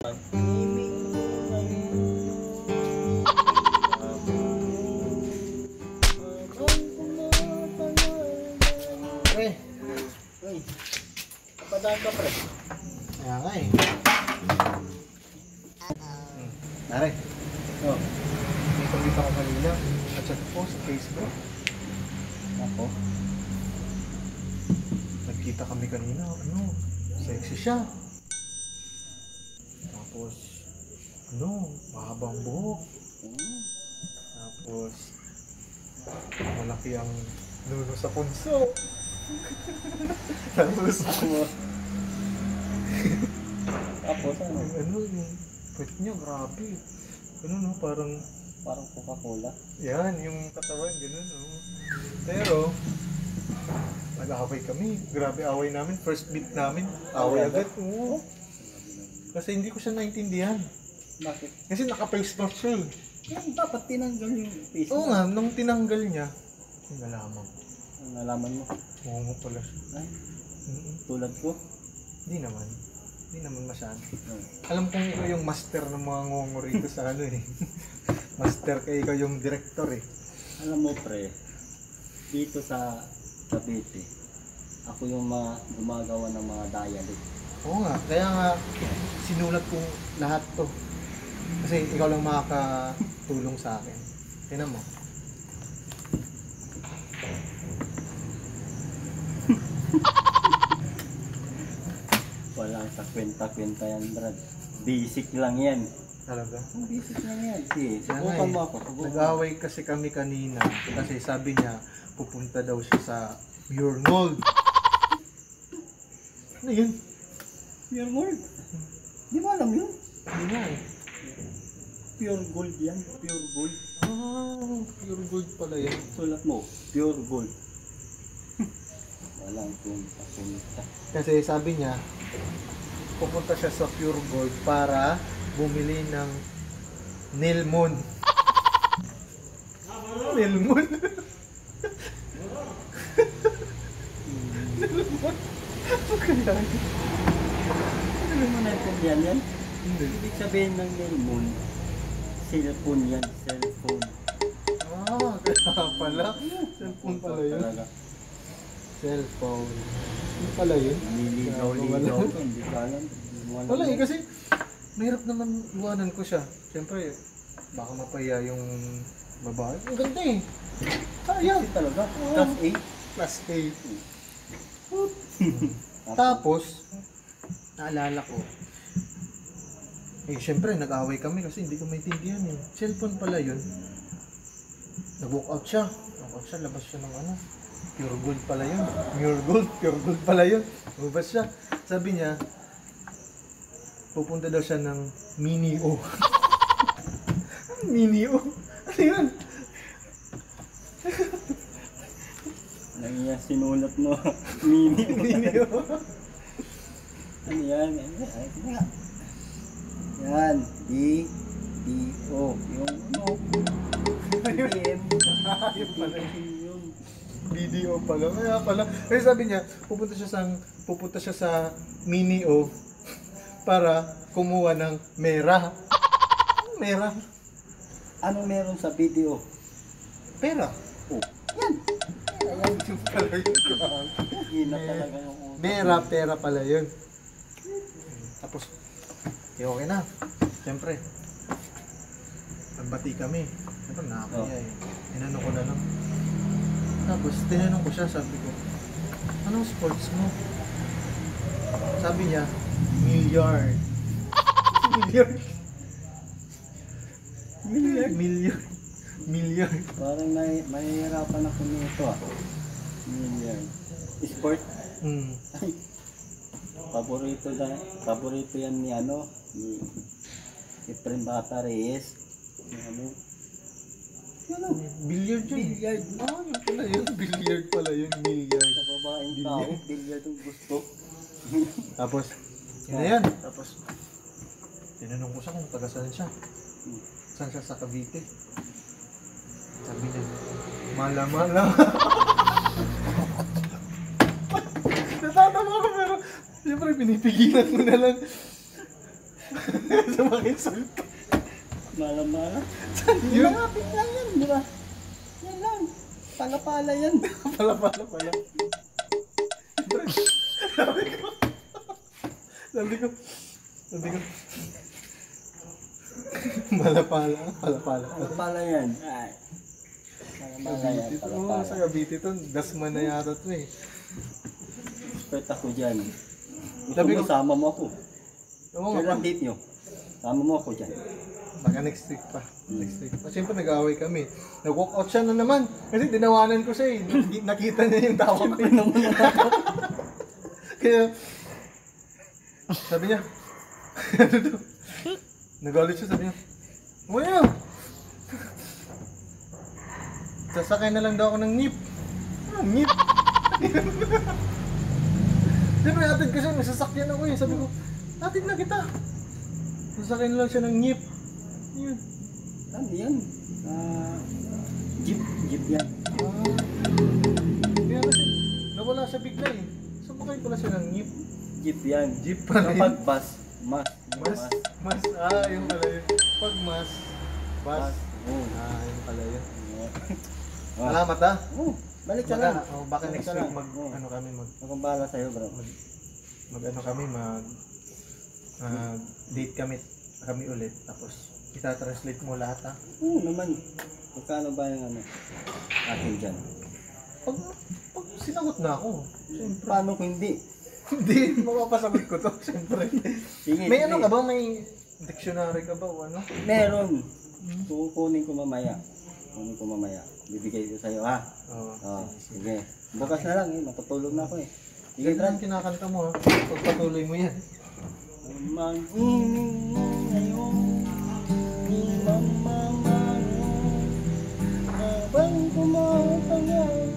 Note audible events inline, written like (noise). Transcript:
Pre, uy, padaan ka pre. Kaya nga eh. Pare, Oh, may kumita ko kanina. At ko sa Facebook. ako. Nagkita kami kanina. Ano, sexy siya. Tapos, ano, mahabang buhok. Tapos, malaki ang nuno sa punso. (laughs) Tapos, Tapos ano? ano, yung puwet niya, grabe. Ano no, parang, Parang Coca-Cola. yan, yung katawan, ganun, no. Pero, nag-away kami. Grabe away namin. First beat namin, away agad. Oo. Kasi hindi ko siya naintindihan. Bakit? Kasi naka-face mask siya eh. Dapat tinanggal yung face Oo mo. nga, nung tinanggal niya, nalaman. Ang nalaman mo. Mungo pala siya. Ay, Mm-mm. tulad ko. Hindi naman. Hindi naman masyado. Oh. Alam kong ikaw yung master ng mga ngongo rito sa ano eh. (laughs) master kay ikaw yung director eh. Alam mo pre, dito sa Cavite, ako yung mga gumagawa ng mga dialect. Oo nga, kaya nga sinulat kong lahat to. Kasi ikaw lang makakatulong sa akin. Tingnan mo. (laughs) Walang sa kwenta-kwenta yan, Brad. Basic lang yan. Talaga. Ang basic lang yan. Sige, nga subukan eh, mo ako. Subukan mo. Nag-away kasi kami kanina kasi sabi niya pupunta daw siya sa Gold. (laughs) Ano yun? Pure gold. Di mo alam yun? Hindi nga eh. Pure gold yan. Pure gold. Ah, Pure Gold pala yan. Sulat mo, pure gold. (laughs) Walang kwenta-kwenta. Kasi sabi niya, pupunta siya sa Pure Gold para bumili ng Nilmon. (laughs) Nilmon? (laughs) Nilmon? Ano kaya? Ano mo naintindihan yan? Hindi. Ibig sabihin ng Nelmon, cellphone yan, cellphone. Ah, kaya pala. Cellphone pala yun. Talaga. Cellphone. Ano pala yun? Nililigaw-ligaw ko, hindi ka alam. Hindi alam Wala eh, kasi mahirap naman iwanan ko siya. Siyempre, baka mapaya yung babae. Ang ganda eh. Sayang. Kasi talaga, Oo. class A. Plus A. Tapos, naalala ko, eh, syempre, nag-away kami kasi hindi ko maintindihan eh. Cellphone pala yun. Nag-walk out siya. Walk out siya, labas siya ng ano. Pure gold pala yun. Pure gold, pure gold pala yun. Lumabas siya. Sabi niya, pupunta daw siya ng mini O. (laughs) mini O? Ano yun? Ano yan, sinulat mo, mini. (laughs) Mini O. ano yan? Ano yan? Ano D, D, O. Yung, ano? BM. Ayun pala. Yun. video pala. Kaya pala. Kasi sabi niya, pupunta siya sa pupunta siya sa Mini O para kumuha ng mera. Mera. Anong meron sa video? Pera. Oh, yan. Ayan, (laughs) Yung yung. Mera, pera pala yun. Tapos, eh, okay na. Siyempre, nagbati kami. Siyempre, nakakaya eh. Inano ko na lang. Tapos, tinanong ko siya, sabi ko, anong sports mo? Sabi niya, milliard. (laughs) milliard. Milliard? Milliard. Milliard. Parang may, mahihirapan ako nito ah. Million. Sport? Hmm. Paborito na, paborito yan ni ano, ni Efren Bata Reyes. Ni ano? Ano? Billiard yun. Billiard. Ah, yun pala yun. (laughs) Billiard pala yun. Milliard. Sa babaeng tao, billiard ang gusto. (laughs) Tapos, yun na yan. Tapos, tinanong ko siya kung taga saan siya. Saan siya sa Cavite? Sabi niya, mala mala. Natatawa ko pero, siyempre pinipigilan mo na lang. (laughs) Sa ito. Mala-mala. Yun. Malapit lang yan, di ba? Yan lang. Pala-pala yan. (laughs) Pala, pala, Sabi ko. Sabi ko. Sabi ko. Pala, pala. Pala, pala. Pala-pala yan. Ay. Pala-pala yan. Pala-pala. sa Cavite to. Dasman na yata to eh. Expert ako dyan. Sabi mo, ko- sama mo ako. Kailan date nyo? Sama mo ako dyan. Baka next week pa. Next week pa. Siyempre nag-away kami. Nag-walk out siya na naman. Kasi dinawanan ko siya eh. Nakita niya yung tawa ko. Kaya, sabi niya, ano to? Nagalit siya, sabi niya, Well, sasakay na lang daw ako ng nip. Ah, nip? (laughs) Siyempre, atid ko siya, may sasakyan ako eh. Sabi ko, atid na kita. Sasakay na lang siya ng nip. Yun. Ano yan? Ah, jeep. Jeep yan. Ah. Kaya kasi, nawala siya bigla eh. Sumakay pala siya ng nip. Jeep yan. Jeep pa rin. Kapag bus, mas. Mas, mas, ah, yung pala yun. Pag mas, bus. Oo. Ah, yung pala yun. (laughs) Salamat ah. Oo. Balik ka lang. Oh, baka Balik next ka week lang. mag, Oo. ano kami, mag, bahala sa'yo, bro. mag ano kami, mag, mag date kami, kami ulit. Tapos, kita-translate mo lahat ah. Oo naman. Magkano ba yung ano? Akin dyan. Pag, pag sinagot na ako, siyempre. Paano kung hindi? Hindi, (laughs) mapapasagot ko to, siyempre. Sige, May sige. ano ka ba? May dictionary ka ba o ano? Meron. Kukunin ko mamaya. Kunin ko mamaya. Bibigay ko sa'yo ha. Oo. Oh, sige. Bukas na lang eh. Matutulog na ako eh. Sige, Yan kinakanta mo ha. Pagpatuloy mo yan. Mag-ining ngayon Di mamamano Habang tumatagal